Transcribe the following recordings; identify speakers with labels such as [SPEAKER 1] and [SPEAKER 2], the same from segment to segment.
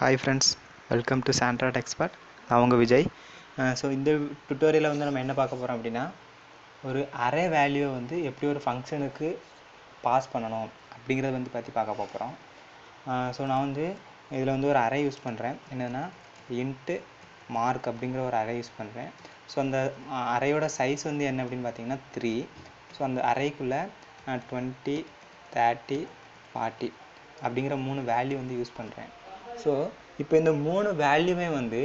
[SPEAKER 1] Hi friends welcome to சாண்ட்ராட் expert நான் உங்கள் விஜய். ஸோ இந்த டுட்டோரியலில் வந்து நம்ம என்ன பார்க்க போகிறோம் அப்படின்னா ஒரு அரே வேல்யூவை வந்து எப்படி ஒரு ஃபங்க்ஷனுக்கு பாஸ் பண்ணணும் அப்படிங்கிறத வந்து பற்றி பார்க்க போகிறோம் ஸோ நான் வந்து இதில் வந்து ஒரு அரே யூஸ் பண்ணுறேன் என்னென்னா இன்ட்டு மார்க் அப்படிங்கிற ஒரு அரே யூஸ் பண்ணுறேன் ஸோ அந்த அறையோட சைஸ் வந்து என்ன அப்படின்னு பார்த்தீங்கன்னா த்ரீ ஸோ அந்த அறைக்குள்ளே டுவெண்ட்டி தேர்ட்டி ஃபார்ட்டி அப்படிங்கிற மூணு வேல்யூ வந்து யூஸ் பண்ணுறேன் ஸோ இப்போ இந்த மூணு வேல்யூவே வந்து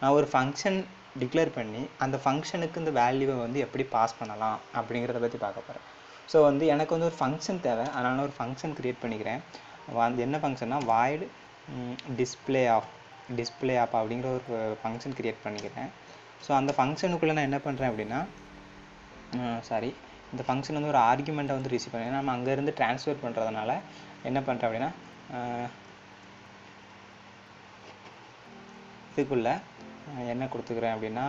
[SPEAKER 1] நான் ஒரு ஃபங்க்ஷன் டிக்ளேர் பண்ணி அந்த ஃபங்க்ஷனுக்கு இந்த வேல்யூவை வந்து எப்படி பாஸ் பண்ணலாம் அப்படிங்கிறத பற்றி பார்க்க போகிறேன் ஸோ வந்து எனக்கு வந்து ஒரு ஃபங்க்ஷன் தேவை. அதனால் நான் ஒரு ஃபங்க்ஷன் க்ரியேட் பண்ணிக்கிறேன். வந்து என்ன ஃபங்க்ஷன்னா void display of display of அப்படிங்கிற ஒரு ஃபங்க்ஷன் க்ரியேட் பண்ணிக்கிறேன். ஸோ அந்த ஃபங்க்ஷனுக்குள்ளே நான் என்ன பண்ணுறேன் அப்படின்னா சாரி இந்த ஃபங்க்ஷன் வந்து ஒரு ஆர்குமெண்ட்டை வந்து ரிசீவ் பண்ணி நம்ம அங்கேருந்து ட்ரான்ஸ்ஃபர் பண்ணுறதுனால என்ன பண்ணுறேன் அப்படின்னா இதுக்குள்ளே என்ன கொடுத்துக்கிறேன் அப்படின்னா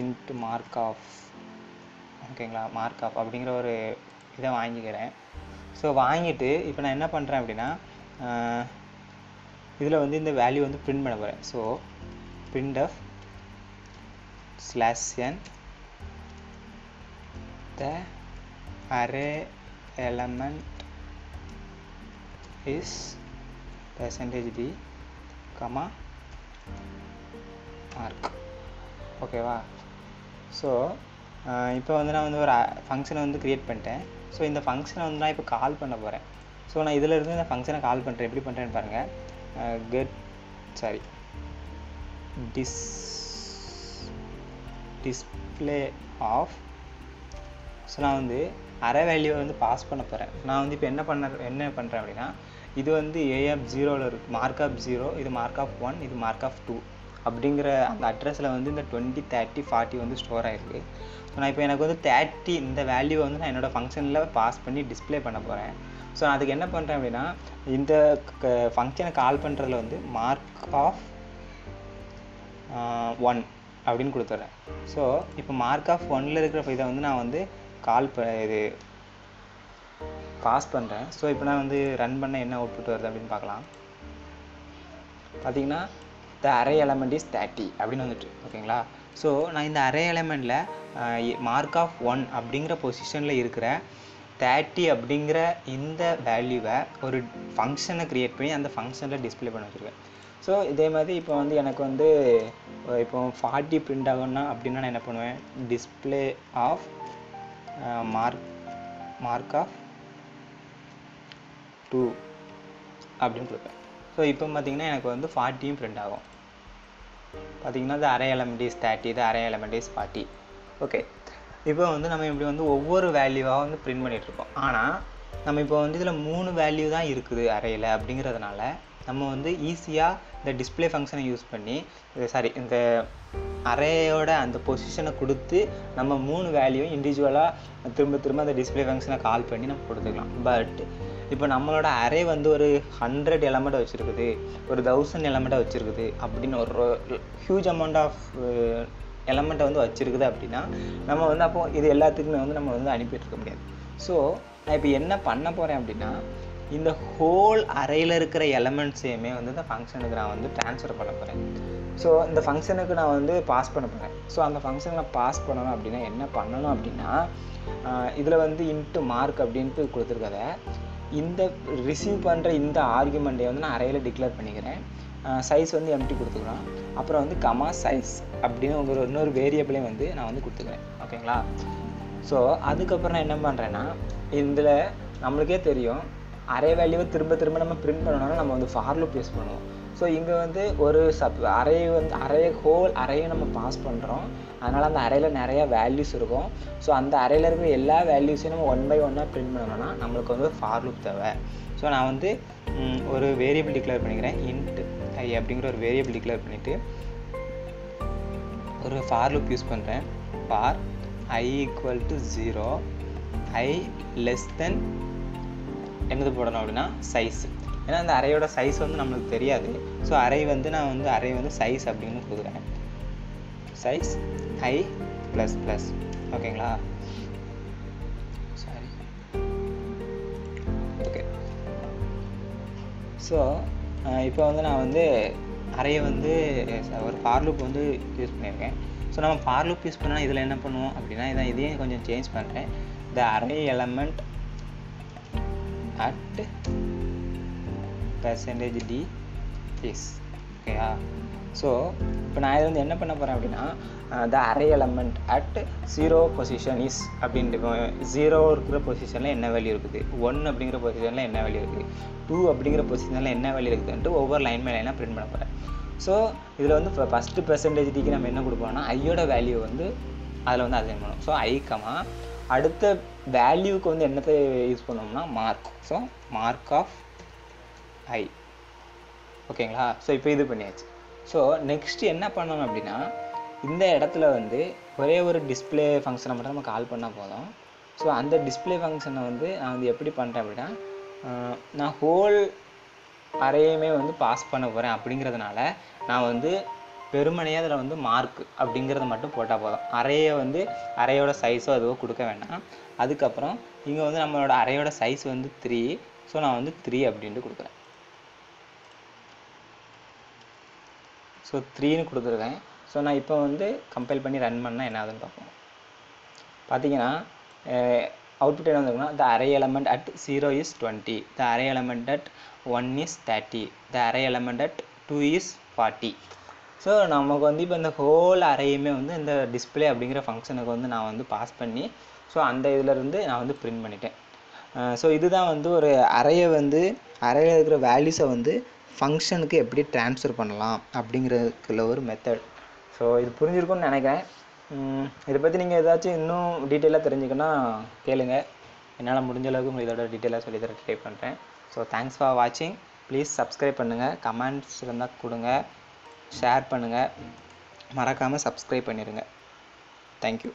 [SPEAKER 1] இன்ட் மார்க் ஆஃப் ஓகேங்களா மார்க் ஆஃப் அப்படிங்கிற ஒரு இதை வாங்கிக்கிறேன். ஸோ வாங்கிட்டு இப்போ நான் என்ன பண்ணுறேன் அப்படின்னா இதில் வந்து இந்த வேல்யூ வந்து பிரிண்ட் பண்ண போகிறேன் so print f slash n the array element is percentage d. Comma mark ஓகேவா ஸோ இப்போ வந்து நான் வந்து ஒரு ஃபங்க்ஷனை வந்து க்ரியேட் பண்ணிட்டேன். ஸோ இந்த ஃபங்க்ஷனை வந்து நான் இப்போ கால் பண்ண போகிறேன் ஸோ நான் இதில் இருந்து இந்த ஃபங்க்ஷனை கால் பண்ணுறேன் எப்படி பண்ணுறேன்னு பாருங்கள் get sorry dis display of so நான் வந்து அரை வேல்யூவை வந்து பாஸ் பண்ண போகிறேன் நான் வந்து இப்போ என்ன பண்ண என்ன பண்ணுறேன் அப்படின்னா இது வந்து ஏஎஃப் ஜீரோவில் இருக்குது மார்க் ஆஃப் ஜீரோ இது மார்க் ஆஃப் ஒன் இது மார்க் ஆஃப் டூ அப்படிங்கிற அந்த அட்ரஸில் வந்து இந்த டுவெண்ட்டி தேர்ட்டி ஃபார்ட்டி வந்து ஸ்டோர் ஆகிருக்கு ஸோ நான் இப்போ எனக்கு வந்து தேர்ட்டி இந்த வேல்யூவை வந்து நான் என்னோடய ஃபங்க்ஷனில் பாஸ் பண்ணி டிஸ்பிளே பண்ண போகிறேன் ஸோ நான் அதுக்கு என்ன பண்ணுறேன் அப்படின்னா இந்த ஃபங்க்ஷனை கால் பண்ணுறதுல வந்து மார்க் ஆஃப் ஒன் அப்படின்னு கொடுத்துட்றேன். ஸோ இப்போ மார்க் ஆஃப் ஒனில் இருக்கிற இதை வந்து நான் வந்து கால் ப இது பாஸ் பண்ணுறேன் ஸோ இப்போ நான் வந்து ரன் பண்ண என்ன அவுட்புட் வருது அப்படின்னு பார்க்கலாம். பார்த்தீங்கன்னா the array element is thirty அப்படின்னு வந்துட்டு ஓகேங்களா? ஸோ நான் இந்த அரே எலமெண்ட்டில் மார்க் ஆஃப் ஒன் அப்படிங்கிற பொசிஷனில் இருக்கிற தேர்ட்டி அப்படிங்கிற இந்த வேல்யூவை ஒரு ஃபங்க்ஷனை க்ரியேட் பண்ணி அந்த ஃபங்க்ஷனில் டிஸ்பிளே பண்ண வச்சுருக்கேன். ஸோ இதே மாதிரி இப்போ வந்து எனக்கு வந்து இப்போ ஃபார்ட்டி பிரிண்ட் ஆகும்னா அப்படின்னா நான் என்ன பண்ணுவேன்? Display of mark mark of two அப்படின்னு கொடுப்பேன் ஸோ இப்போ பார்த்தீங்கன்னா எனக்கு வந்து ஃபார்ட்டியும் பிரிண்ட் ஆகும். பார்த்தீங்கன்னா அது அரை எலமெண்ட் இஸ் தேர்ட்டி இது அரை எலமெண்ட் இஸ் ஃபார்ட்டி ஓகே இப்போ வந்து நம்ம இப்படி வந்து ஒவ்வொரு வேல்யூவாக வந்து பிரிண்ட் பண்ணிகிட்ருக்கோம் ஆனால் நம்ம இப்போ வந்து இதில் மூணு வேல்யூ தான் இருக்குது அறையில் அப்படிங்கிறதுனால நம்ம வந்து ஈஸியாக இந்த டிஸ்பிளே ஃபங்க்ஷனை யூஸ் பண்ணி சாரி இந்த அறையோட அந்த பொசிஷனை கொடுத்து நம்ம மூணு வேல்யூ இண்டிவிஜுவலாக திரும்ப திரும்ப அந்த டிஸ்பிளே ஃபங்க்ஷனை கால் பண்ணி நம்ம கொடுத்துக்கலாம். பட் இப்போ நம்மளோட அரே வந்து ஒரு ஹண்ட்ரட் எலமெண்ட் வச்சுருக்குது ஒரு தௌசண்ட் எலமெண்ட்டாக வச்சுருக்குது அப்படின்னு ஒரு ஹியூஜ் அமௌண்ட் ஆஃப் எலமெண்ட்டை வந்து வச்சுருக்குது அப்படின்னா நம்ம வந்து அப்போது இது எல்லாத்துக்குமே வந்து நம்ம வந்து அனுப்பிட்டு இருக்க முடியாது. ஸோ நான் இப்போ என்ன பண்ண போகிறேன் அப்படின்னா இந்த ஹோல் அறையில் இருக்கிற எலமெண்ட்ஸையுமே வந்து இந்த ஃபங்க்ஷனுக்கு நான் வந்து ட்ரான்ஸ்ஃபர் பண்ண போகிறேன் ஸோ இந்த ஃபங்க்ஷனுக்கு நான் வந்து பாஸ் பண்ண போகிறேன் ஸோ அந்த ஃபங்க்ஷனை நான் பாஸ் பண்ணணும் அப்படின்னா என்ன பண்ணணும் அப்படின்னா இதில் வந்து இன்ட்டு மார்க் அப்படின்ட்டு கொடுத்துருக்கத. இந்த ரிசீவ் பண்ணுற இந்த ஆர்குமெண்ட்டை வந்து நான் அறையில் டிக்ளேர் பண்ணிக்கிறேன். சைஸ் வந்து எம்டி கொடுத்துக்கலாம். அப்புறம் வந்து கமா சைஸ் அப்படின்னு ஒரு இன்னொரு வேரியபிளையும் வந்து நான் வந்து கொடுத்துக்கிறேன். ஓகேங்களா ஸோ அதுக்கப்புறம் நான் என்ன பண்ணுறேன்னா இதில் நம்மளுக்கே தெரியும் அரே வேல்யூவை திரும்ப திரும்ப நம்ம பிரிண்ட் பண்ணணும்னா நம்ம வந்து ஃபார் லூப் யூஸ் பண்ணுவோம். ஸோ இங்கே வந்து ஒரு சப் அறையை வந்து அறைய ஹோல் அறையை நம்ம பாஸ் பண்ணுறோம் அதனால் அந்த அறையில் நிறையா வேல்யூஸ் இருக்கும். ஸோ அந்த அறையில் இருக்கிற எல்லா வேல்யூஸையும் நம்ம ஒன் பை ஒன்னாக பிரிண்ட் பண்ணணும்னா நம்மளுக்கு வந்து ஃபார் லூப் தேவை. ஸோ நான் வந்து ஒரு வேரியபிள் டிக்ளேர் பண்ணிக்கிறேன். இன்ட் ஐ அப்படிங்கிற ஒரு வேரியபிள் டிக்ளேர் பண்ணிவிட்டு ஒரு ஃபார் லூப் யூஸ் பண்ணுறேன் for I equal to zero I less than என்னது போடணும் அப்படின்னா சைஸ் ஏன்னா அந்த அறையோட சைஸ் வந்து நம்மளுக்கு தெரியாது. ஸோ அறை வந்து நான் வந்து அறை வந்து சைஸ் அப்படின்னு கொடுக்குறேன் சைஸ் ஐ ப்ளஸ் ப்ளஸ் ஓகேங்களா சாரி ஓகே ஸோ இப்போ வந்து நான் வந்து அறையை வந்து ஒரு ஃபார் வந்து யூஸ் பண்ணியிருக்கேன். ஸோ நம்ம ஃபார் யூஸ் பண்ணால் இதில் என்ன பண்ணுவோம் அப்படின்னா இதை இதையும் கொஞ்சம் சேஞ்ச் பண்ணுறேன் the array element at percentage d is ஓகேயா ஸோ இப்போ நான் இதில் வந்து என்ன பண்ண போகிறேன் அப்படின்னா the array element at zero position is அப்படின்ட்டு ஜீரோ இருக்கிற பொசிஷனில் என்ன வேல்யூ இருக்குது? ஒன் அப்படிங்கிற பொசிஷனில் என்ன வேல்யூ இருக்குது? டூ அப்படிங்கிற பொசிஷனில் என்ன வேல்யூ இருக்குதுன்ட்டு ஒவ்வொரு லைன் மேலே லைனாக பிரிண்ட் பண்ண போகிறேன் ஸோ இதில் வந்து இப்போ ஃபஸ்ட்டு பெர்சன்டேஜ் டிக்கு நம்ம என்ன கொடுப்போம்னா ஐயோட வேல்யூ வந்து அதில் வந்து அசைன் பண்ணுவோம் ஸோ ஐக்கமா அடுத்த வேல்யூவுக்கு வந்து என்னத்தை யூஸ் பண்ணோம்னா mark so mark of I ஓகேங்களா ஸோ இப்போ இது பண்ணியாச்சு. ஸோ நெக்ஸ்ட் என்ன பண்ணணும் அப்படின்னா இந்த இடத்துல வந்து ஒரே ஒரு டிஸ்பிளே ஃபங்க்ஷனை மட்டும் நம்ம கால் பண்ணால் போதும். ஸோ அந்த டிஸ்பிளே ஃபங்க்ஷனை வந்து நான் வந்து எப்படி பண்ணுறேன் அப்படின்னா நான் ஹோல் அறையுமே வந்து பாஸ் பண்ண போகிறேன் அப்படிங்கிறதுனால நான் வந்து பெருமனையாக அதில் வந்து மார்க் அப்படிங்கிறத மட்டும் போட்டால் போதும். அறையை வந்து அறையோட சைஸோ அதுவோ கொடுக்க வேண்டாம். அதுக்கப்புறம் இங்கே வந்து நம்மளோட அறையோட சைஸ் வந்து த்ரீ ஸோ நான் வந்து த்ரீ அப்படின்ட்டு கொடுக்குறேன். ஸோ த்ரீன்னு கொடுத்துருக்கேன். ஸோ நான் இப்போ வந்து கம்பைல் பண்ணி ரன் பண்ணால் என்ன ஆகுதுன்னு பார்ப்போம். பார்த்தீங்கன்னா அவுட்புட் என்ன வந்திருக்குன்னா the array element at zero is twenty the array element at one is thirty the array element at two is forty so நமக்கு வந்து இப்போ இந்த ஹோல் அறையுமே வந்து இந்த டிஸ்ப்ளே அப்படிங்கிற ஃபங்க்ஷனுக்கு வந்து நான் வந்து பாஸ் பண்ணி ஸோ அந்த இதிலேருந்து நான் வந்து பிரிண்ட் பண்ணிட்டேன். ஸோ இதுதான் வந்து ஒரு அறையை வந்து அறையில் இருக்கிற வேல்யூஸை வந்து ஃபங்க்ஷனுக்கு எப்படி ட்ரான்ஸ்ஃபர் பண்ணலாம் அப்படிங்கிறதுக்குள்ள ஒரு மெத்தட் ஸோ இது புரிஞ்சிருக்கும்னு நினைக்கிறேன். இதை பற்றி நீங்கள் ஏதாச்சும் இன்னும் டீட்டெயிலாக தெரிஞ்சுக்கன்னா கேளுங்க. என்னால் முடிஞ்ச அளவுக்கு உங்களுக்கு இதோட டீட்டெயிலாக சொல்லி தர ட்ரை பண்ணுறேன் ஸோ தேங்க்ஸ் ஃபார் வாட்சிங் ப்ளீஸ் சப்ஸ்கிரைப் பண்ணுங்கள் கமெண்ட்ஸ் இருந்தால் கொடுங்க ஷேர் பண்ணுங்கள் மறக்காமல் சப்ஸ்கிரைப் பண்ணிடுங்க தேங்க்யூ